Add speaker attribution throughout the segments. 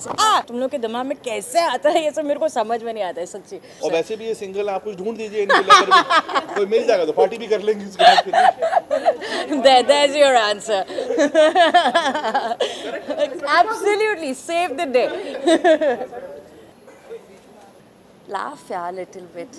Speaker 1: आ, तुम लोग के दिमाग में कैसे आता है ये सब मेरे को समझ में नहीं आता है सच्ची
Speaker 2: और वैसे भी ये सिंगल आप कुछ ढूंढ दीजिए इनके लिए भी कोई मिल जाएगा तो पार्टी भी कर लेंगे उसके बाद
Speaker 1: There, there's your answer. Absolutely, save the day. Laugh, yeah, a little bit.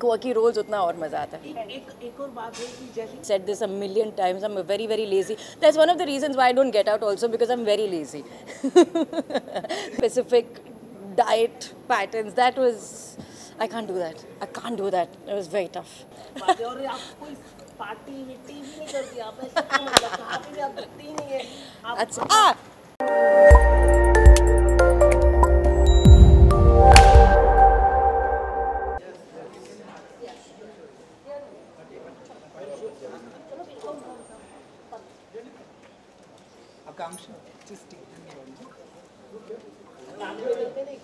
Speaker 1: कुआ रोल्स उतना और मज़ा आता है। Million times I am very very lazy that's one of the reasons why don't get out also because I am very lazy specific diet pattern that was I can do that I can do that it very tough
Speaker 3: party witty भी नहीं करती आप ऐसा मतलब कहाँ भी आप दिखती नहीं है।
Speaker 4: अच्छा आ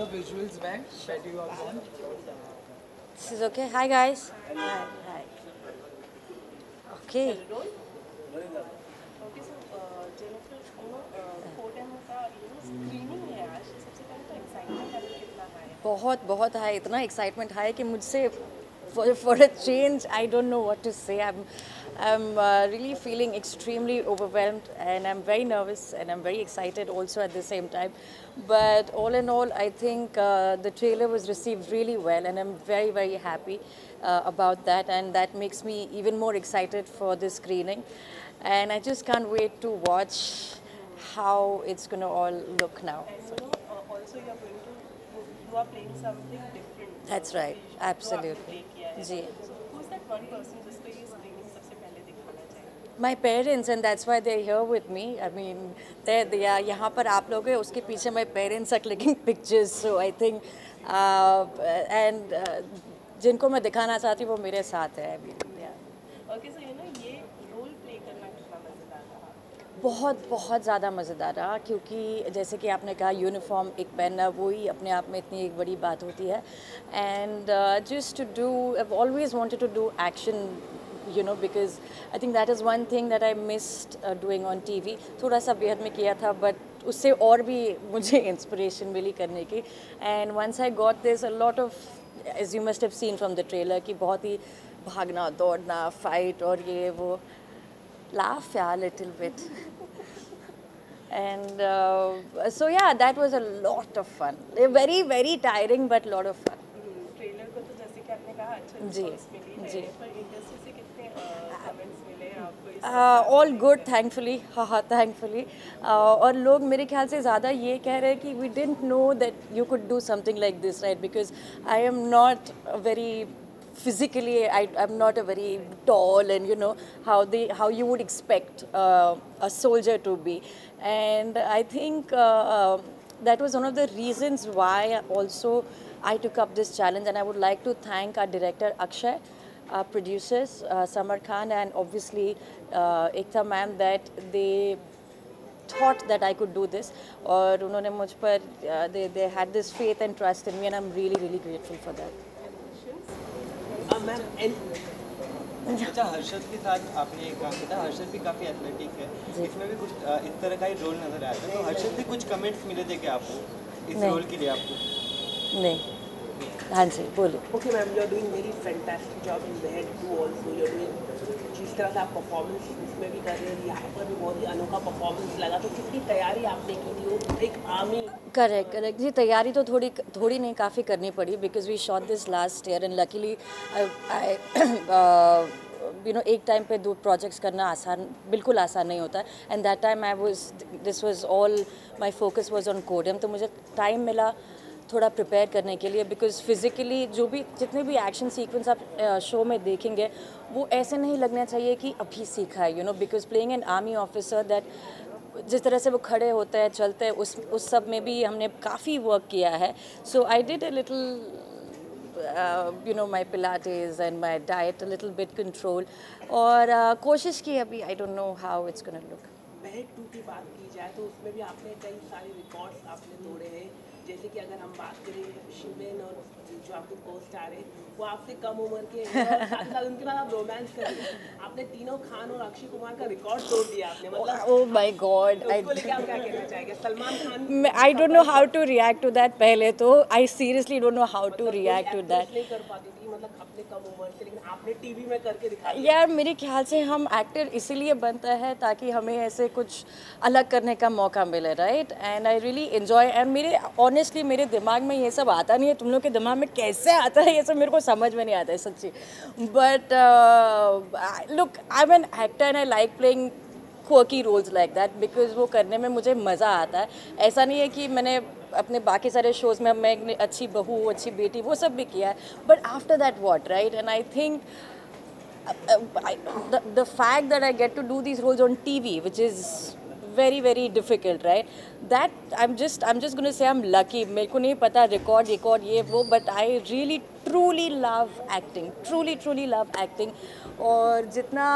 Speaker 4: the visuals back that you are on.
Speaker 1: This is okay. Hi, guys. Hi. Hi. Okay. बहुत बहुत हाई इतना एक्साइटमेंट हाई कि मुझसे for a change I don't know what to say I am I'm uh, really feeling extremely overwhelmed and I'm very nervous and I'm very excited also at the same time. But all in all, I think uh, the trailer was received really well and I'm very, very happy uh, about that and that makes me even more excited for the screening. And I just can't wait to watch how it's going to all look now.
Speaker 5: Uh, also you're going to, you are playing something different.
Speaker 1: That's right, absolutely.
Speaker 5: Yeah, yeah. So who's that one person चाहिए
Speaker 1: parents and and that's why they're here with me. I mean, they're, यहाँ पर आप लोग हैं उसके पीछे my parents are clicking pictures so I think and जिनको मैं दिखाना चाहती हूँ वो मेरे साथ है.
Speaker 5: रहा
Speaker 1: बहुत बहुत ज़्यादा मज़ेदार रहा क्योंकि जैसे कि आपने कहा यूनिफॉर्म एक पहनना वही अपने आप में इतनी एक बड़ी बात होती है and just to do always wanted to do action you know because I think that is one thing that I missed uh, doing on TV थोड़ा सा बेहद में किया था but उससे और भी मुझे इंस्पिरेशन मिली करने की and once I got this a lot of as you must have seen from the trailer कि बहुत ही भागना दौड़ना फाइट और ये वो laugh yeah, a little bit. and uh, so yeah, that was a lot of fun. Very very tiring but lot of fun.
Speaker 5: तो अच्छा
Speaker 1: जी, जी।
Speaker 5: है पर इंडस्ट्री से कितने कमेंट्स मिले आपको इस
Speaker 1: Uh, all good thankfully हाँ हाँ thankfully uh, और लोग मेरे ख्याल से ज़्यादा ये कह रहे हैं कि we didn't know that you could do something like this right because I am not a very physically I, I'm not a very tall and you know how they how you would expect uh, a soldier to be and I think uh, uh, that was one of the reasons why also I took up this challenge and I would like to thank our director Akshay our producers, uh, Samar Khan and obviously uh, Ekta ma'am that they thought that I could do this और उन्होंने मुझ पर uh, they, they had this faith and trust in me and I'm really really grateful for that.
Speaker 3: And
Speaker 6: अच्छा हर्षद के साथ आपने एक काम किया था हर्षद भी काफ़ी एथलेटिक है इसमें भी कुछ इस तरह का ही रोल नज़र आया था तो हर्षद से कुछ कमेंट्स मिले थे क्या आपको इस रोल के लिए आपको
Speaker 1: नहीं हाँ जी बोलिए।
Speaker 3: Okay ma'am you are doing very fantastic job in Mahak too also you are doing जिस तरह से आप परफॉर्मेंस इसमें भी कर रहे हैं यहाँ पर भी बहुत ही अनोखा परफॉर्मेंस लगा। तो कितनी तैयारी आपने की थी? वो एक आर्मी
Speaker 1: करेक्ट करेक्ट जी तैयारी तो थोड़ी थोड़ी नहीं काफ़ी करनी पड़ी because we shot this last year and luckily I you know एक टाइम पे दो प्रोजेक्ट्स करना आसान बिल्कुल आसान नहीं होता। And that time I was this was all my focus was on कोडियम तो मुझे टाइम मिला थोड़ा प्रिपेयर करने के लिए बिकॉज़ फिज़िकली जो भी जितने भी एक्शन सीक्वेंस आप शो में देखेंगे वो ऐसे नहीं लगना चाहिए कि अभी सीखा है you know because playing an army officer that जिस तरह से वो खड़े होते हैं चलते हैं उस उस सब में भी हमने काफ़ी वर्क किया है. So I did a little you know my pilates and my diet little bit control और uh, कोशिश की अभी I don't know how it's gonna look
Speaker 3: Mahak two की बात की जाए तो उसमें भी आपने कई सारे रिकॉर्ड्स आपने तोड़े हैं। जैसे कि अगर हम बात करें शिवेन और जो आपके आ रहे वो आपसे कम उम्र के साथ साथ उनके साथ आप रोमांस कर रहे आपने तीनों खान और अक्षय कुमार का रिकॉर्ड तोड़ दिया आपने मतलब
Speaker 1: ओ माय गॉड आई
Speaker 3: उसको लेके आप क्या कहना चाहेंगे? Salman Khan
Speaker 1: I don't know how to react to that पहले तो। I seriously don't know how to react to that
Speaker 3: नहीं कर पाती थी मतलब अपने कम उम्र से लेकिन आपने टीवी में करके दिखाया
Speaker 1: यार मेरे ख्याल से हम एक्टर इसीलिए बनता है ताकि हमें ऐसे कुछ अलग करने का मौका मिले right and I really enjoy and मेरे ऑनेस्टली मेरे दिमाग में ये सब आता नहीं है। तुम लोग के दिमाग में कैसे आता है? ये सब मेरे को समझ में नहीं आता है सच्ची। But look I am an actor and I like playing quirky roles like that because वो करने में मुझे मज़ा आता है। ऐसा नहीं है कि मैंने अपने बाकी सारे शोज़ में, मैं अच्छी बहू, अच्छी बेटी, वो सब भी किया है। But after that what right and I think I, the, the fact that I get to do these roles on TV, which is very very difficult, right? That I'm just I'm just gonna say I'm lucky. मेरे को नहीं पता record record ये वो, but I really truly love acting. Truly truly love acting. और जितना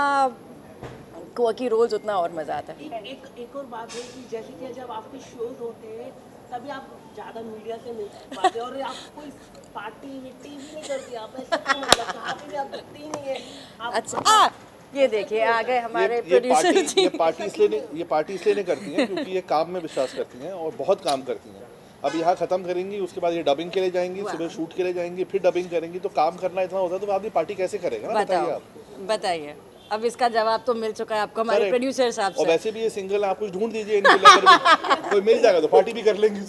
Speaker 1: quirky roles उतना और मज़ा आता है.
Speaker 3: एक एक एक और बात है कि जैसे कि जब आपके शोज़ होते हैं तभी आप ज़्यादा मीडिया से मिल पाते हैं और आप कोई पार्टी विट्टी भी नहीं करती आप ऐसे मतलब कहाँ पे भी आप दिखती ही नहीं है आप
Speaker 1: अच्छा। आ, ये देखिए आ गए हमारे
Speaker 2: ये, ये
Speaker 1: प्रोड्यूसर
Speaker 2: पार्टी
Speaker 1: जी।
Speaker 2: ये पार्टी इसलिए नहीं ये पार्टी इसलिए नहीं करती हैं क्योंकि ये काम में विश्वास करती हैं और बहुत काम करती हैं। अब यहाँ खत्म करेंगी उसके बाद ये डबिंग के लिए जाएँगी सुबह शूट के लिए जाएँगी फिर डबिंग करेंगी तो काम करना इतना होता है तो आदमी पार्टी कैसे करेगा ना बताइए आप।
Speaker 1: बताइए। अब इसका जवाब तो मिल चुका है आपको हमारे प्रोड्यूसर साहब
Speaker 2: और वैसे भी ये सिंगल आप कुछ ढूंढ दीजिए कोई मिल जाएगा तो पार्टी भी कर लेंगे.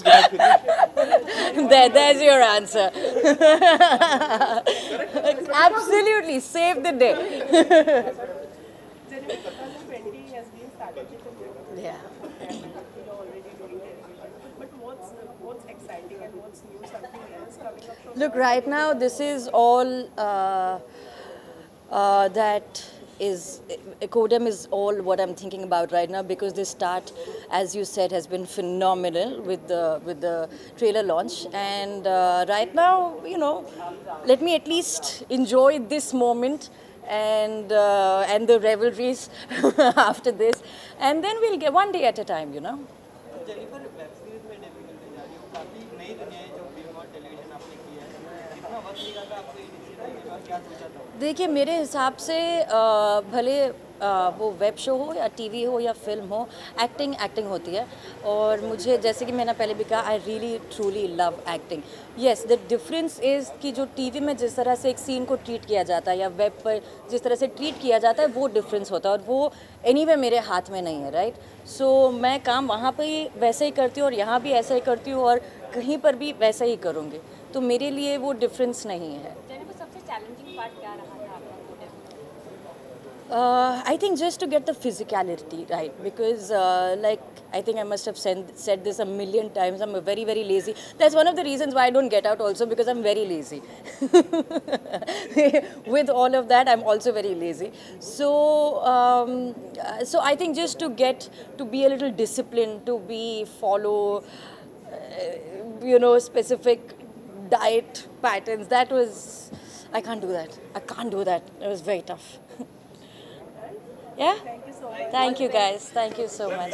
Speaker 5: January 2020 has been strategic for you.
Speaker 1: Yeah. Look, right now, this is all uh, uh, that is Codem is all what I'm thinking about right now because the start, as you said, has been phenomenal with the with the trailer launch. And uh, right now, you know, let me at least enjoy this moment and uh, and the revelries after this, and then we'll get one day at a time, you know. देखिए मेरे हिसाब से भले अ, वो web show हो या TV हो या फ़िल्म हो एक्टिंग एक्टिंग होती है। और मुझे जैसे कि मैंने पहले भी कहा I really truly love acting yes the difference is कि जो टीवी में जिस तरह से एक सीन को ट्रीट किया जाता है या वेब पर जिस तरह से ट्रीट किया जाता है वो डिफरेंस होता है और वो एनी मेरे हाथ में नहीं है राइट सो so, मैं काम वहाँ पर ही वैसे ही करती हूँ और यहाँ भी ऐसा ही करती हूँ और कहीं पर भी वैसा ही करूँगी। तो मेरे लिए वो डिफरेंस नहीं है।
Speaker 7: पार्ट क्या रहा था आपका कोडेम
Speaker 1: Uh, I think just to get the physicality right, because uh, like I think I must have said, said this a million times. I'm a very very lazy. That's one of the reasons why I don't get out also because I'm very lazy. With all of that, I'm also very lazy. So um, uh, so I think just to get to be a little disciplined, to be follow, uh, you know, specific diet patterns. That was I can't do that. I can't do that. It was very tough. yeah? Thank you so much. Thank you guys. Thank you so much.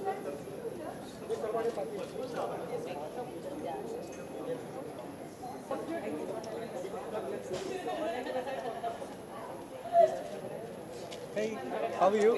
Speaker 6: Hey, how are
Speaker 8: you?